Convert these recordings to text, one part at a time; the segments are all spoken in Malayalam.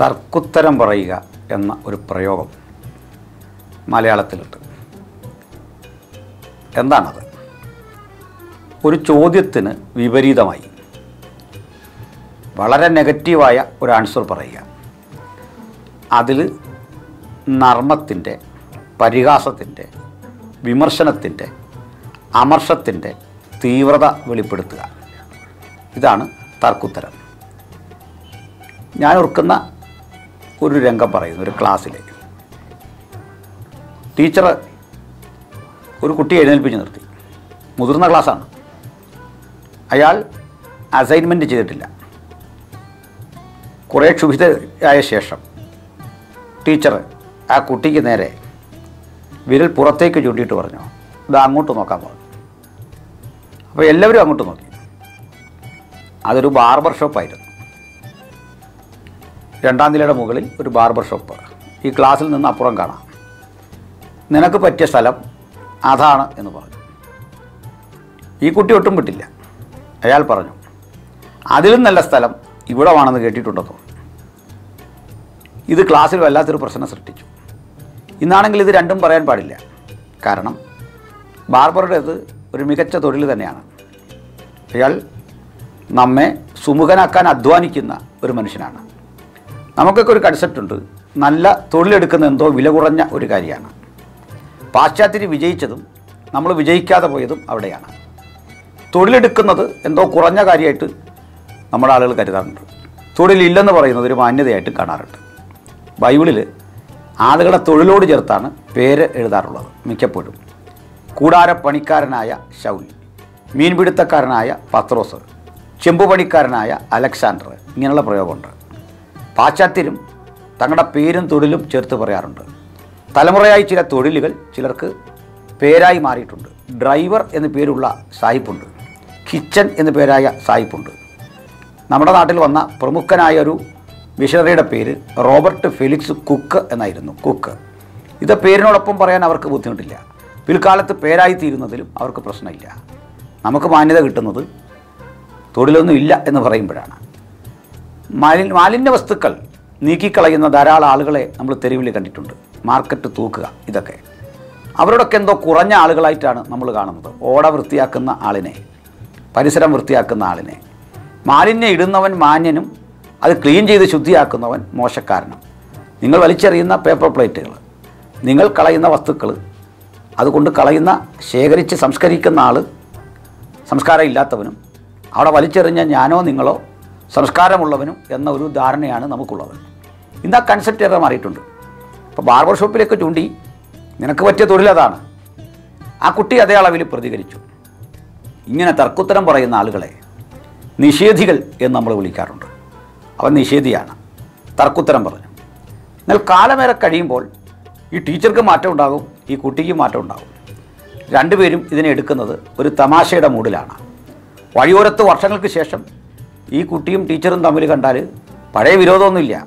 തർക്കുത്തരം പറയുക എന്ന ഒരു പ്രയോഗം മലയാളത്തിലുണ്ട്. എന്താണത്? ഒരു ചോദ്യത്തിന് വിപരീതമായി വളരെ നെഗറ്റീവായ ഒരു ആൻസർ പറയുക. അതിൽ നർമ്മത്തിന്റെ പരിഹാസത്തിന്റെ വിമർശനത്തിന്റെ അമർഷത്തിന്റെ തീവ്രത വെളിപ്പെടുത്തുക. ഇതാണ് തർക്കുത്തരം. ഞാൻ ഓർക്കുന്ന ഒരു രംഗം പറയുന്നു ഒരു ക്ലാസ്സിൽ ടീച്ചർ ഒരു കുട്ടിയെ എഴുന്നേൽപ്പിച്ച് നിർത്തി. മുതിർന്ന ക്ലാസ്സാണ്. അയാൾ അസൈൻമെന്റ് ചെയ്തിട്ടില്ല. കുറേ ക്ഷുഭിതയായ ശേഷം ടീച്ചർ ആ കുട്ടിക്ക് നേരെ വിരൽ പുറത്തേക്ക് ചൂണ്ടിയിട്ട് പറഞ്ഞു ഇത് അങ്ങോട്ട് നോക്കാൻ പറഞ്ഞു അപ്പോൾ എല്ലാവരും അങ്ങോട്ട് നോക്കി. അതൊരു ബാർബർ ഷോപ്പായിരുന്നു. രണ്ടാം നിലയുടെ മുകളിൽ ഒരു ബാർബർ ഷോപ്പ്. ഈ ക്ലാസ്സിൽ നിന്ന് അപ്പുറം കാണാം. നിനക്ക് പറ്റിയ സ്ഥലം അതാണ് എന്ന് പറഞ്ഞു. ഈ കുട്ടി ഒട്ടും വിട്ടില്ല. അയാൾ പറഞ്ഞു അതിലും നല്ല സ്ഥലം ഇവിടെ വേണമെന്ന് കേട്ടിട്ടുണ്ടെന്ന് ഇത് ക്ലാസ്സിൽ വല്ലാത്തൊരു പ്രശ്നം സൃഷ്ടിച്ചു. ഇന്നാണെങ്കിൽ ഇത് രണ്ടും പറയാൻ പാടില്ല. കാരണം ബാർബറുടേത് ഒരു മികച്ച തൊഴിൽ തന്നെയാണ്. അയാൾ നമ്മെ സുമുഖനാക്കാൻ അധ്വാനിക്കുന്ന ഒരു മനുഷ്യനാണ്. നമുക്കൊക്കെ ഒരു കൺസെപ്റ്റ് ഉണ്ട്. നല്ല തൊഴിലെടുക്കുന്ന എന്തോ വില കുറഞ്ഞ ഒരു കാര്യമാണ്. പാശ്ചാത്യർ വിജയിച്ചതും നമ്മൾ വിജയിക്കാതെ പോയതും അവിടെയാണ്. തൊഴിലെടുക്കുന്നത് എന്തോ കുറഞ്ഞ കാര്യമായിട്ട് നമ്മുടെ ആളുകൾ കരുതാറുണ്ട്. തൊഴിലില്ലെന്ന് പറയുന്നത് ഒരു മാന്യതയായിട്ട് കാണാറുണ്ട്. ബൈബിളിൽ ആളുകളെ തൊഴിലോട് ചേർത്താണ് പേര് എഴുതാറുള്ളത് മിക്കപ്പോഴും. കൂടാരപ്പണിക്കാരനായ ഷൗൽ മീൻപിടുത്തക്കാരനായ പത്രോസ് ചെമ്പുപണിക്കാരനായ അലക്സാണ്ടർ ഇങ്ങനെയുള്ള പ്രയോഗമുണ്ട്. പാശ്ചാത്യരും തങ്ങളുടെ പേരും തൊഴിലും ചേർത്ത് പറയാറുണ്ട്. തലമുറയായി ചില തൊഴിലുകൾ ചിലർക്ക് പേരായി മാറിയിട്ടുണ്ട്. ഡ്രൈവർ എന്ന പേരുള്ള സായിപ്പുണ്ട് കിച്ചൻ എന്ന പേരായ സായിപ്പുണ്ട് നമ്മുടെ നാട്ടിൽ വന്ന പ്രമുഖനായ ഒരു മിഷണറിയുടെ പേര് റോബർട്ട് ഫെലിക്സ് കുക്ക് എന്നായിരുന്നു. കുക്ക്. ഇത് പേരിനോടൊപ്പം പറയാൻ അവർക്ക് ബുദ്ധിമുട്ടില്ല. പിൽക്കാലത്ത് പേരായി തീരുന്നതിലും അവർക്ക് പ്രശ്നമില്ല. നമുക്ക് മാന്യത കിട്ടുന്നത് തൊഴിലൊന്നും ഇല്ല എന്ന് പറയുമ്പോഴാണ്. മാലി മാലിന്യ വസ്തുക്കൾ നീക്കിക്കളയുന്ന ധാരാളം ആളുകളെ നമ്മൾ തെരുവിൽ കണ്ടിട്ടുണ്ട്. മാർക്കറ്റ് തൂക്കുക ഇതൊക്കെ. അവരോടൊക്കെ എന്തോ കുറഞ്ഞ ആളുകളായിട്ടാണ് നമ്മൾ കാണുന്നത്. ഓട വൃത്തിയാക്കുന്ന ആളിനെ പരിസരം വൃത്തിയാക്കുന്ന ആളിനെ. മാലിന്യം ഇടുന്നവൻ മാന്യനും അത് ക്ലീൻ ചെയ്ത് ശുദ്ധിയാക്കുന്നവൻ മോശക്കാരനും. നിങ്ങൾ വലിച്ചെറിയുന്ന പേപ്പർ പ്ലേറ്റുകൾ നിങ്ങൾ കളയുന്ന വസ്തുക്കൾ അതുകൊണ്ട് കളയുന്ന ശേഖരിച്ച് സംസ്കരിക്കുന്ന ആൾ സംസ്കാരം ഇല്ലാത്തവനും അവിടെ വലിച്ചെറിഞ്ഞ ഞാനോ നിങ്ങളോ സംസ്കാരമുള്ളവനും എന്ന ഒരു ധാരണയാണ് നമുക്കുള്ളത്. ഇന്ന് ആ കൺസെപ്റ്റ് ഏറെ മാറിയിട്ടുണ്ട്. ഇപ്പോൾ ബാർബർ ഷോപ്പിലേക്ക് ചൂണ്ടി നിനക്ക് പറ്റിയ തൊഴിലതാണ് ആ കുട്ടി അതേ അളവിൽ പ്രതികരിച്ചു. ഇങ്ങനെ തർക്കുത്തരം പറയുന്ന ആളുകളെ നിഷേധികൾ എന്ന് നമ്മൾ വിളിക്കാറുണ്ട്. അവൻ നിഷേധിയാണ്. തർക്കുത്തരം പറഞ്ഞു. എന്നാൽ കാലമേറെ കഴിയുമ്പോൾ ഈ ടീച്ചർക്ക് മാറ്റം ഉണ്ടാകും ഈ കുട്ടിക്ക് മാറ്റം ഉണ്ടാകും. രണ്ടുപേരും ഇതിനെ എടുക്കുന്നത് ഒരു തമാശയുടെ മൂഡിലാണ് വഴിയോരത്ത് വർഷങ്ങൾക്ക് ശേഷം ഈ കുട്ടിയും ടീച്ചറും തമ്മിൽ കണ്ടാൽ പഴയ വിരോധമൊന്നുമില്ല.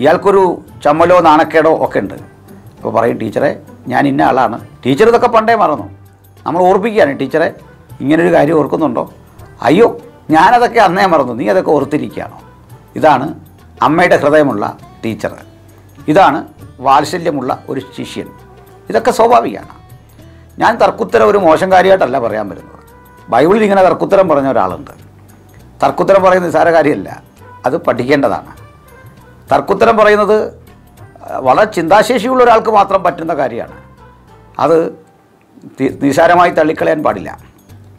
ഇയാൾക്കൊരു ചമ്മലോ നാണക്കേടോ ഒക്കെ ഉണ്ട്. അപ്പോൾ പറയും ടീച്ചറെ ഞാൻ ഇന്ന ആളാണ്. ടീച്ചർ ഇതൊക്കെ പണ്ടേ മറന്നു. നമ്മൾ ഓർപ്പിക്കുകയാണ് ടീച്ചറെ ഇങ്ങനൊരു കാര്യം ഓർക്കുന്നുണ്ടോ? അയ്യോ ഞാനതൊക്കെ അന്നേ മറന്നു. നീ അതൊക്കെ ഓർത്തിരിക്കുകയാണോ? ഇതാണ് അമ്മയുടെ ഹൃദയമുള്ള ടീച്ചർ. ഇതാണ് വാത്സല്യമുള്ള ഒരു ശിഷ്യൻ. ഇതൊക്കെ സ്വാഭാവികമാണ്. ഞാൻ തർക്കുത്തരം ഒരു മോശം കാര്യമായിട്ടല്ല പറയാൻ വരുന്നത്. ബൈബിളിൽ ഇങ്ങനെ തർക്കുത്തരം പറഞ്ഞ ഒരാളുണ്ട്. തർക്കുത്തരം പറയുന്നത് നിസ്സാര കാര്യമല്ല അത് പഠിക്കേണ്ടതാണ്. തർക്കുത്തരം പറയുന്നത് വളരെ ചിന്താശേഷിയുള്ള ഒരാൾക്ക് മാത്രം പറ്റുന്ന കാര്യമാണ്. അത് നിസാരമായി തള്ളിക്കളയാൻ പാടില്ല.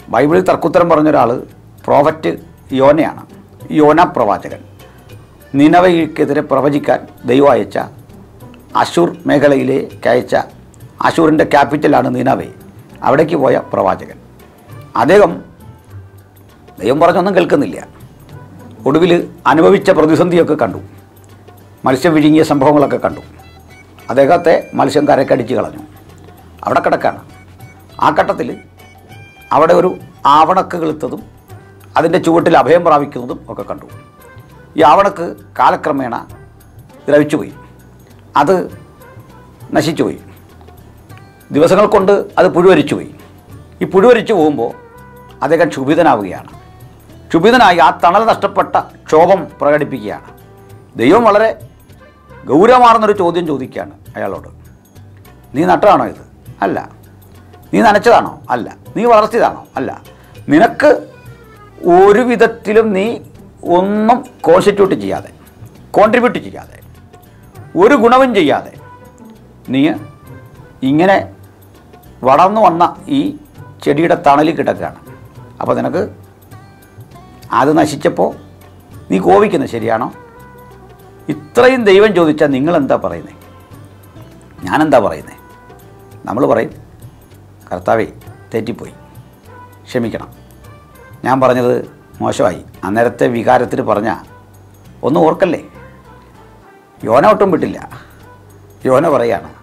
ബൈബിളിൽ തർക്കുത്തരം പറഞ്ഞ ഒരാൾ പ്രോഫറ്റ് യോനയാണ്. യോന പ്രവാചകൻ. നിനവയ്ക്കെതിരെ പ്രവചിക്കാൻ ദൈവം അയച്ച അശൂർ മേഖലയിലേക്ക് അയച്ച അശൂറിന്റെ ക്യാപിറ്റലാണ് നിനവേ. അവിടേക്ക് പോയ പ്രവാചകൻ. അദ്ദേഹം ദൈവം പറഞ്ഞൊന്നും കേൾക്കുന്നില്ല. ഒടുവിൽ അനുഭവിച്ച പ്രതിസന്ധിയൊക്കെ കണ്ടു. മത്സ്യം വിഴുങ്ങിയ സംഭവങ്ങളൊക്കെ കണ്ടു. അദ്ദേഹത്തെ മത്സ്യം കരക്കടിച്ച് കളഞ്ഞു. അവിടെ കിടക്കാണ്. ആ ഘട്ടത്തിൽ അവിടെ ഒരു ആവണക്ക് കിളുത്തതും അതിന്റെ ചുവട്ടിൽ അഭയം പ്രാപിക്കുന്നതും ഒക്കെ കണ്ടു. ഈ ആവണക്ക് കാലക്രമേണ ദ്രവിച്ചുപോയി അത് നശിച്ചുപോയി ദിവസങ്ങൾ കൊണ്ട് അത് പുഴുവരിച്ചുപോയി ഈ പുഴുവരിച്ചു പോകുമ്പോൾ അദ്ദേഹം ക്ഷുഭിതനാവുകയാണ്. ക്ഷുഭിതനായി ആ തണൽ നഷ്ടപ്പെട്ട ക്ഷോഭം പ്രകടിപ്പിക്കുകയാണ്. ദൈവം വളരെ ഗൗരവമാർന്നൊരു ചോദ്യം ചോദിക്കുകയാണ് അയാളോട്. നീ നട്ടതാണോ ഇത്? അല്ല. നീ നനച്ചതാണോ? അല്ല. നീ വളർത്തിയതാണോ? അല്ല. നിനക്ക് ഒരു വിധത്തിലും നീ ഒന്നും കോൺസ്റ്റിറ്റ്യൂട്ട് ചെയ്യാതെ കോൺട്രിബ്യൂട്ട് ചെയ്യാതെ ഒരു ഗുണവും ചെയ്യാതെ നീ ഇങ്ങനെ വളർന്നു വന്ന ഈ ചെടിയുടെ തണലിൽ കിടക്കുകയാണ്. അപ്പോൾ നിനക്ക് അത് നശിച്ചപ്പോൾ നീ കോപിക്കുന്നത് ശരിയാണോ? ഇത്രയും ദൈവം ചോദിച്ചാൽ നിങ്ങളെന്താ പറയുന്നത് ഞാനെന്താ പറയുന്നത് നമ്മൾ പറയും കർത്താവേ തെറ്റിപ്പോയി. ക്ഷമിക്കണം. ഞാൻ പറഞ്ഞത് മോശമായി. അന്നേരത്തെ വികാരത്തിൽ പറഞ്ഞ ഒന്നും ഓർക്കല്ലേ? യോന ഒട്ടും വിട്ടില്ല. യോന പറയാണ്.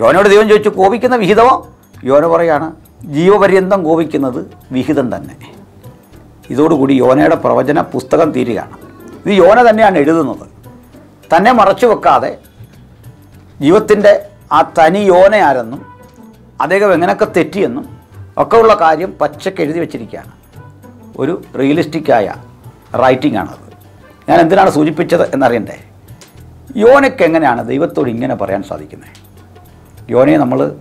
യോനോട് ദൈവം ചോദിച്ചു കോപിക്കുന്ന വിഹിതമോ? യോന പറയാണ് ജീവപര്യന്തം കോപിക്കുന്നത് വിഹിതം തന്നെ. ഇതോടുകൂടി യോനയുടെ പ്രവചന പുസ്തകം തീരുകയാണ്. ഇത് യോന തന്നെയാണ് എഴുതുന്നത്. തന്നെ മറച്ചു വെക്കാതെ ജീവിതത്തിന്റെ ആ തനി യോന ആരെന്നും അദ്ദേഹം എങ്ങനെയൊക്കെ തെറ്റിയെന്നും ഒക്കെ ഉള്ള കാര്യം പച്ചക്ക് എഴുതി വെച്ചിരിക്കുകയാണ്. ഒരു റിയലിസ്റ്റിക്കായ റൈറ്റിംഗ് ആണത് ഞാൻ എന്തിനാണ് സൂചിപ്പിച്ചത് എന്നറിയണ്ടേ? യോനയ്ക്ക് എങ്ങനെയാണ് ദൈവത്തോട് ഇങ്ങനെ പറയാൻ സാധിക്കുന്നത്? യോനയെ നമ്മൾ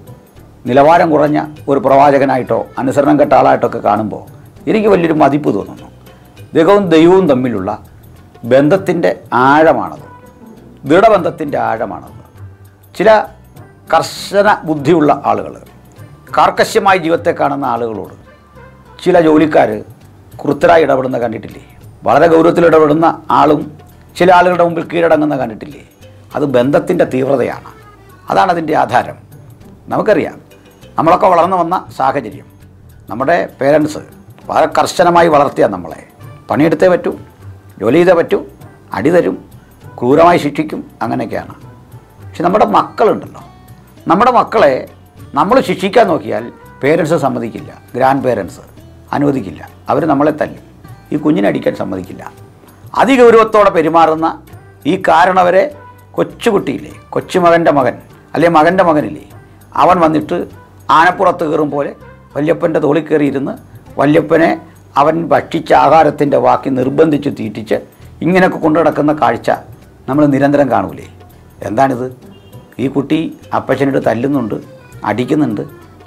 നിലവാരം കുറഞ്ഞ ഒരു പ്രവാചകനായിട്ടോ അനുസരണം കെട്ട ആളായിട്ടൊക്കെ കാണുമ്പോൾ എനിക്ക് വലിയൊരു മതിപ്പ് തോന്നുന്നു. ദൈവവും ദൈവവും തമ്മിലുള്ള ബന്ധത്തിന്റെ ആഴമാണത്. ദൃഢബന്ധത്തിന്റെ ആഴമാണത്. ചില കർശന ബുദ്ധിയുള്ള ആളുകൾ കാർക്കശ്യമായ ജീവിതത്തെ കാണുന്ന ആളുകളോട് ചില ജോലിക്കാർ കൃത്യരായി ഇടപെടുന്ന കണ്ടിട്ടില്ലേ? വളരെ ഗൗരവത്തിൽ ഇടപെടുന്ന ആളും ചില ആളുകളുടെ മുമ്പിൽ കീഴടങ്ങുന്ന കണ്ടിട്ടില്ലേ? അത് ബന്ധത്തിന്റെ തീവ്രതയാണ്. അതാണ് അതിന്റെ ആധാരം. നമുക്കറിയാം. നമ്മളൊക്കെ വളർന്നു വന്ന സാഹചര്യം. നമ്മുടെ പേരൻസ് വളരെ കർശനമായി വളർത്തിയ നമ്മളെ. പണിയെടുത്തേ പറ്റൂ ജോലി ചെയ്തേ പറ്റൂ അടി തരും ക്രൂരമായി ശിക്ഷിക്കും അങ്ങനെയൊക്കെയാണ്. പക്ഷെ നമ്മുടെ മക്കളുണ്ടല്ലോ. നമ്മുടെ മക്കളെ നമ്മൾ ശിക്ഷിക്കാൻ നോക്കിയാൽ പേരൻസ് സമ്മതിക്കില്ല ഗ്രാൻഡ് പേരൻസ് അനുവദിക്കില്ല. അവർ നമ്മളെ തല്ലും. ഈ കുഞ്ഞിനെ അടിക്കാൻ സമ്മതിക്കില്ല. അതിഗൗരവത്തോടെ പെരുമാറുന്ന ഈ കാരണവരെ കൊച്ചുകുട്ടിയില്ലേ കൊച്ചുമകന്റെ മകൻ അല്ലെ മകന്റെ മകനില്ലേ അവൻ വന്നിട്ട് ആനപ്പുറത്ത് കയറും പോലെ വല്യപ്പന്റെ തോളിൽ കയറിയിരുന്ന് വല്യപ്പനെ അവൻ ഭക്ഷിച്ച ആഹാരത്തിന്റെ വാക്കി നിർബന്ധിച്ച് തീറ്റിച്ച് ഇങ്ങനെയൊക്കെ കൊണ്ടു നടക്കുന്ന കാഴ്ച നമ്മൾ നിരന്തരം കാണൂലേ? എന്താണിത്? ഈ കുട്ടി അപ്പച്ചനോട് തല്ലുന്നുണ്ട് അടിക്കുന്നുണ്ട്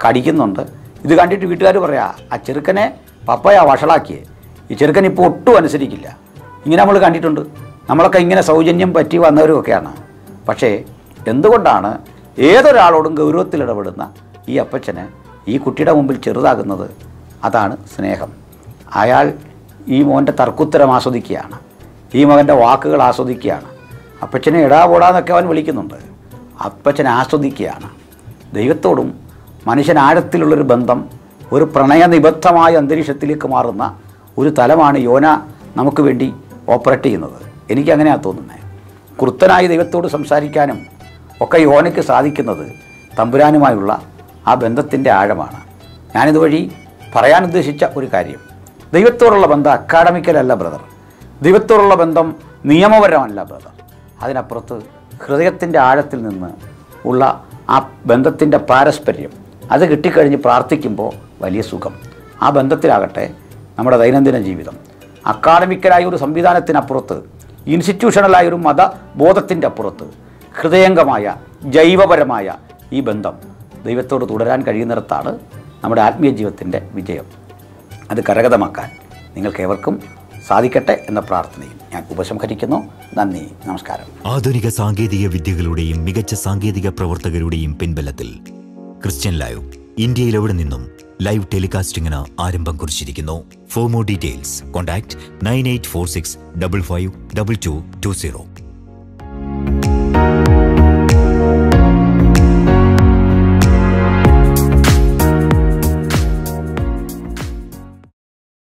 കടിക്കുന്നുണ്ട്. ഇത് കണ്ടിട്ട് വീട്ടുകാർ പറയാ ആ ചെറുക്കനെ പപ്പയാ വഷളാക്കിയേ. ഈ ചെറുക്കൻ ഇപ്പോൾ ഒട്ടും അനുസരിക്കില്ല. ഇങ്ങനെ നമ്മൾ കണ്ടിട്ടുണ്ട്. നമ്മളൊക്കെ ഇങ്ങനെ സൗജന്യം പറ്റി വന്നവരുമൊക്കെയാണ് പക്ഷേ എന്തുകൊണ്ടാണ് ഏതൊരാളോടും ഗൗരവത്തിൽ ഇടപെടുന്ന ഈ അപ്പച്ചന് ഈ കുട്ടിയുടെ മുമ്പിൽ ചെറുതാകുന്നത്? അതാണ് സ്നേഹം. അയാൾ ഈ മോന്റെ തർക്കുത്തരം ആസ്വദിക്കുകയാണ്. ഈ മകന്റെ വാക്കുകൾ ആസ്വദിക്കുകയാണ്. അപ്പച്ചനെ എടാ പോടാന്നൊക്കെ അവൻ വിളിക്കുന്നുണ്ട്. അപ്പച്ചൻ ആസ്വദിക്കുകയാണ്. ദൈവത്തോടും മനുഷ്യൻ ആഴത്തിലുള്ളൊരു ബന്ധം ഒരു പ്രണയനിബദ്ധമായ അന്തരീക്ഷത്തിലേക്ക് മാറുന്ന ഒരു തലമാണ് യോന നമുക്ക് വേണ്ടി ഓപ്പറേറ്റ് ചെയ്യുന്നത്. എനിക്ക് എനിക്കങ്ങനെയാണ് തോന്നുന്നത് കുർത്തനായി ദൈവത്തോട് സംസാരിക്കാനും ഒക്കെ യോനയ്ക്ക് സാധിക്കുന്നത് തമ്പുരാനുമായുള്ള ആ ബന്ധത്തിന്റെ ആഴമാണ്. ഞാനിതുവഴി പറയാൻ ഉദ്ദേശിച്ച ഒരു കാര്യം. ദൈവത്തോടുള്ള ബന്ധം അക്കാഡമിക്കലല്ല ബ്രദർ. ദൈവത്തോടുള്ള ബന്ധം നിയമപരമല്ല ബ്രദർ. അതിനപ്പുറത്ത് ഹൃദയത്തിന്റെ ആഴത്തിൽ നിന്ന് ഉള്ള ആ ബന്ധത്തിന്റെ പാരസ്പര്യം അത് കിട്ടിക്കഴിഞ്ഞ് പ്രാർത്ഥിക്കുമ്പോൾ വലിയ സുഖം. ആ ബന്ധത്തിലാകട്ടെ നമ്മുടെ ദൈനംദിന ജീവിതം. അക്കാഡമിക്കലായ ഒരു സംവിധാനത്തിനപ്പുറത്ത് ഇൻസ്റ്റിറ്റ്യൂഷണലായ ഒരു മതബോധത്തിന്റെ അപ്പുറത്ത് ഹൃദയംഗമായ ജൈവപരമായ ഈ ബന്ധം ദൈവത്തോട് തുടരാൻ കഴിയുന്നിടത്താണ് നമ്മുടെ ആത്മീയ ജീവിതത്തിന്റെ വിജയം. അത് കരഗതമാക്കാൻ നിങ്ങൾക്കേവർക്കും സാധിക്കട്ടെ എന്ന പ്രാർത്ഥനയും ഞാൻ ഉപസംഹരിക്കുന്നു. നന്ദി നമസ്കാരം. ആധുനിക സാങ്കേതിക വിദ്യകളുടെയും മികച്ച സാങ്കേതിക പ്രവർത്തകരുടെയും പിൻബലത്തിൽ ക്രിസ്ത്യൻ ലൈവ് ഇന്ത്യയിലെവിടെ നിന്നും ലൈവ് ടെലികാസ്റ്റിംഗിന് ആരംഭം കുറിച്ചിരിക്കുന്നു. For more details contact nine eight four six double five double two two zero